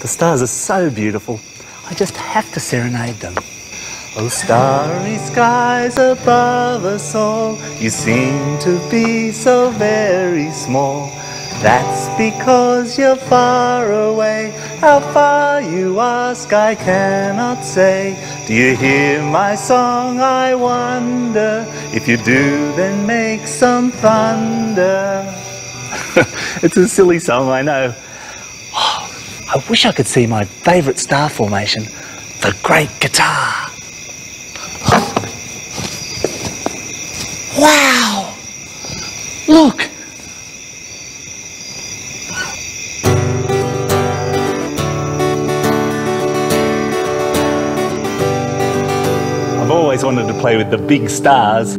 The stars are so beautiful. I just have to serenade them. Oh, starry skies above us all, you seem to be so very small. That's because you're far away. How far you ask, I cannot say. Do you hear my song? I wonder. If you do, then make some thunder. it's a silly song, I know. I wish I could see my favourite star formation, the Great Guitar. Wow! Look! I've always wanted to play with the big stars.